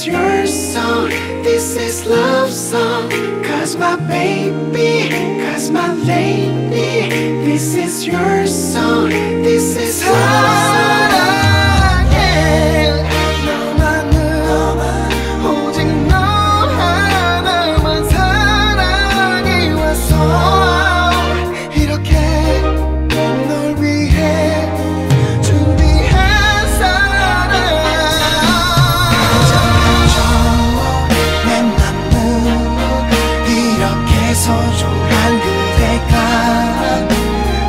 is your song, this is love song. Cause my baby, cause my lady This is your song, this is love 소중한 그대가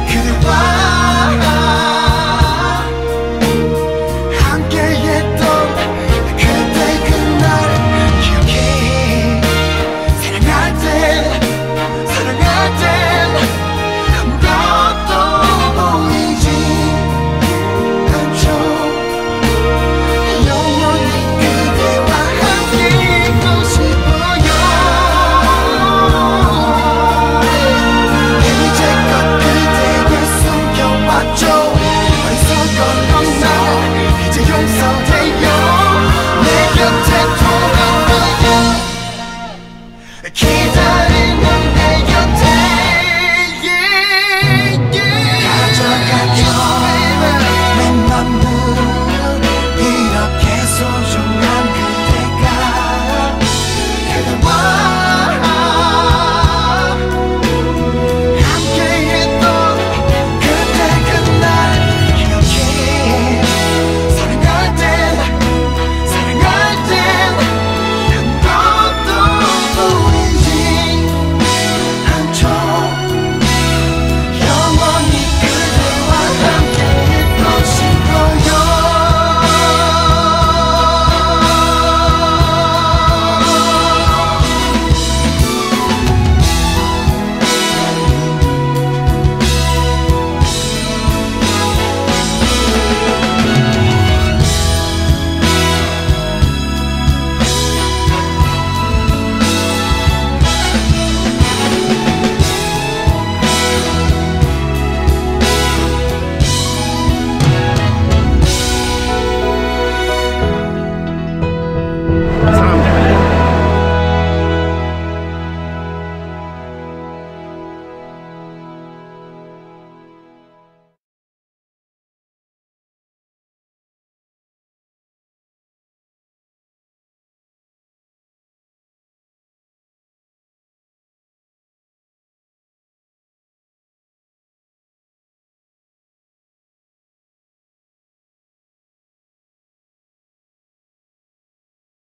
그대와